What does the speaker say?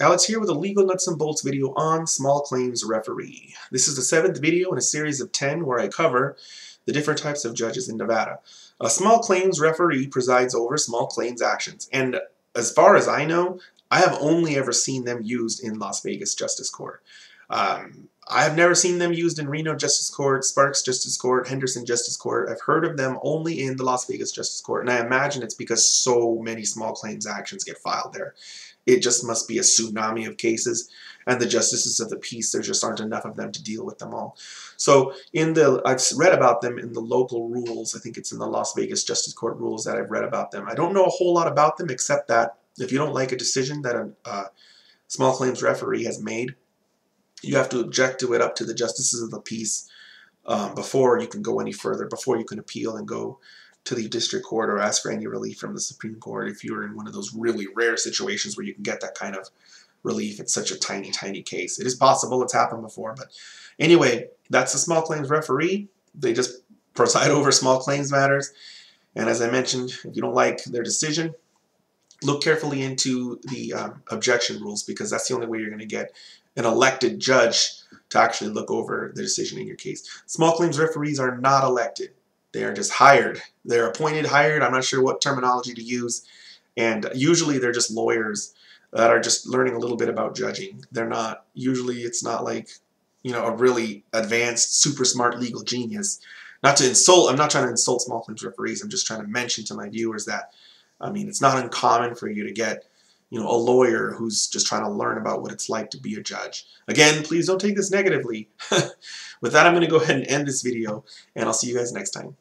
Alex here with a legal nuts and bolts video on small claims referee. This is the seventh video in a series of 10 where I cover the different types of judges in Nevada. A small claims referee presides over small claims actions, and as far as I know, I have only ever seen them used in Las Vegas Justice Court. Um, I have never seen them used in Reno Justice Court, Sparks Justice Court, Henderson Justice Court. I've heard of them only in the Las Vegas Justice Court, and I imagine it's because so many small claims actions get filed there. It just must be a tsunami of cases, and the justices of the peace, there just aren't enough of them to deal with them all. So in the, I've read about them in the local rules. I think it's in the Las Vegas Justice Court rules that I've read about them. I don't know a whole lot about them except that if you don't like a decision that a, a small claims referee has made, you have to object to it up to the justices of the peace um, before you can go any further, before you can appeal and go to the district court or ask for any relief from the Supreme Court if you're in one of those really rare situations where you can get that kind of relief. It's such a tiny, tiny case. It is possible. It's happened before. But anyway, that's the small claims referee. They just preside over small claims matters. And as I mentioned, if you don't like their decision, look carefully into the um, objection rules because that's the only way you're going to get an elected judge to actually look over the decision in your case. Small claims referees are not elected. They are just hired. They're appointed, hired. I'm not sure what terminology to use. And usually they're just lawyers that are just learning a little bit about judging. They're not, usually it's not like, you know, a really advanced, super smart legal genius. Not to insult, I'm not trying to insult small claims referees. I'm just trying to mention to my viewers that, I mean, it's not uncommon for you to get you know, a lawyer who's just trying to learn about what it's like to be a judge. Again, please don't take this negatively. With that, I'm going to go ahead and end this video, and I'll see you guys next time.